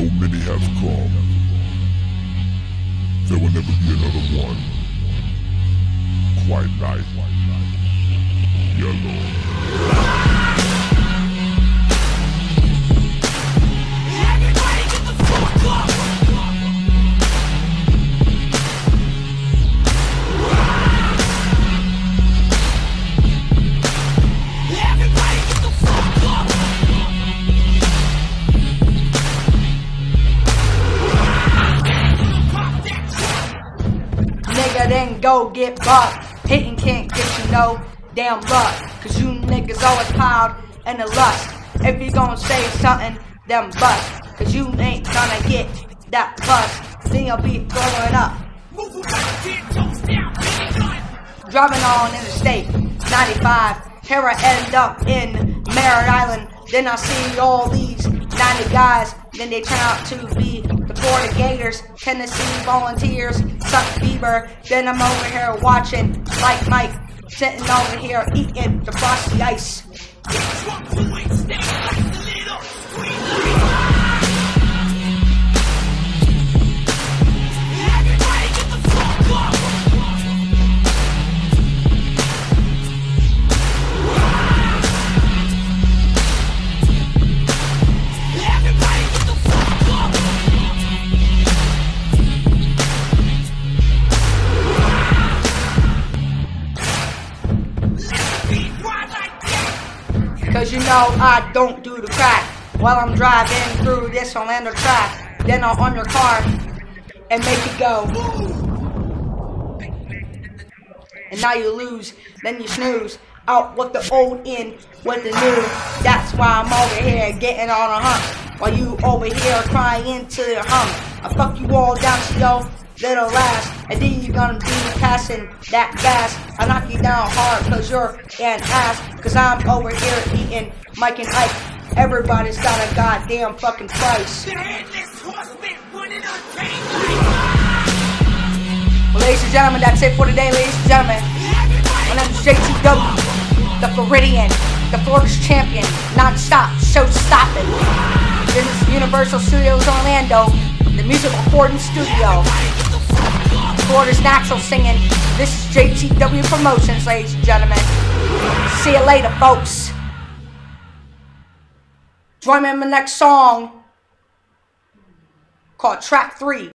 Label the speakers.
Speaker 1: many have come. There will never be another one. Quite like
Speaker 2: then go get bucked. Hitting can't get you no damn luck. Cause you niggas always piled in the lust. If you gon' say something, then bust. Cause you ain't gonna get that bust. Then you'll be throwing up. Driving on Interstate 95. Here I end up in Merritt Island. Then I see all these 90 guys. Then they turn out to be the Florida Gators, Tennessee Volunteers, Suck Bieber. Then I'm over here watching like Mike, sitting over here eating the frosty ice. Cause you know I don't do the crack while I'm driving through this Orlando track. Then I'll on your car and make it go. And now you lose, then you snooze. Out with the old in with the new. That's why I'm over here getting on a hump. While you over here crying to the hum. I fuck you all down to little ass. And then you're gonna be passing that gas. I knock you down hard cause you're an ass. Cause I'm over here eating Mike and Ike. Everybody's got a goddamn fucking price. Well, ladies and gentlemen, that's it for today, ladies and gentlemen. My name is JTW, the Floridian, the Florida's champion, non-stop, show stopping. This is Universal Studios Orlando, the music recording studio. Florida's Naxel singing. This is JTW Promotions, ladies and gentlemen. See you later, folks. Join me in the next song called Track 3.